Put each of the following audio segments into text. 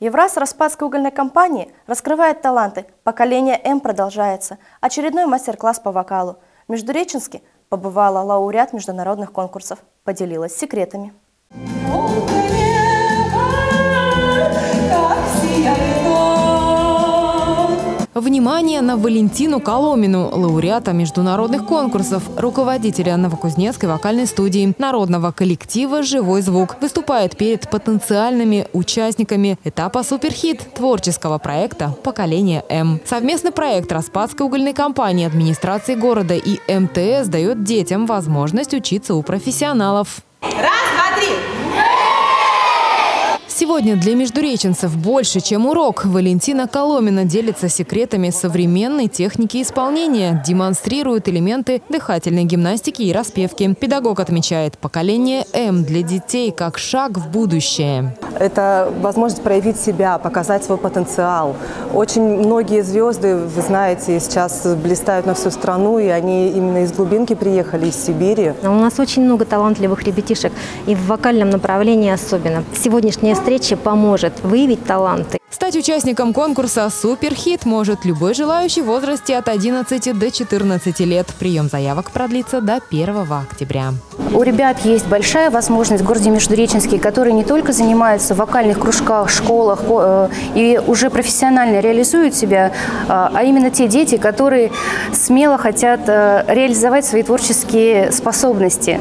Евраз Распадской угольной компании раскрывает таланты. Поколение М продолжается. Очередной мастер-класс по вокалу. В Междуреченске побывала лауреат международных конкурсов. Поделилась секретами. Внимание на Валентину Коломину, лауреата международных конкурсов, руководителя Новокузнецкой вокальной студии, народного коллектива «Живой звук». Выступает перед потенциальными участниками этапа «Суперхит» творческого проекта «Поколение М». Совместный проект Распадской угольной компании, администрации города и МТС дает детям возможность учиться у профессионалов. Раз, два, три! Сегодня для междуреченцев больше, чем урок. Валентина Коломина делится секретами современной техники исполнения, демонстрирует элементы дыхательной гимнастики и распевки. Педагог отмечает, поколение М для детей как шаг в будущее. Это возможность проявить себя, показать свой потенциал. Очень многие звезды, вы знаете, сейчас блистают на всю страну, и они именно из глубинки приехали, из Сибири. У нас очень много талантливых ребятишек, и в вокальном направлении особенно. Сегодняшняя встреча встреча поможет выявить таланты. Стать участником конкурса «Суперхит» может любой желающий в возрасте от 11 до 14 лет. Прием заявок продлится до 1 октября. У ребят есть большая возможность в городе Междуреченске, которые не только занимаются в вокальных кружках, школах э, и уже профессионально реализуют себя, а, а именно те дети, которые смело хотят э, реализовать свои творческие способности.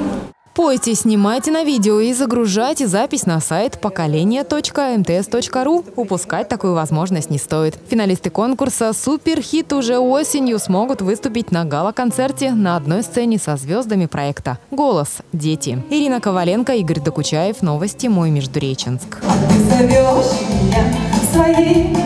Пойте, снимайте на видео и загружайте запись на сайт поколение.мтс.ру. Упускать такую возможность не стоит. Финалисты конкурса «Суперхит» уже осенью смогут выступить на гала-концерте на одной сцене со звездами проекта «Голос. Дети». Ирина Коваленко, Игорь Докучаев. Новости «Мой Междуреченск». Зовешь меня своей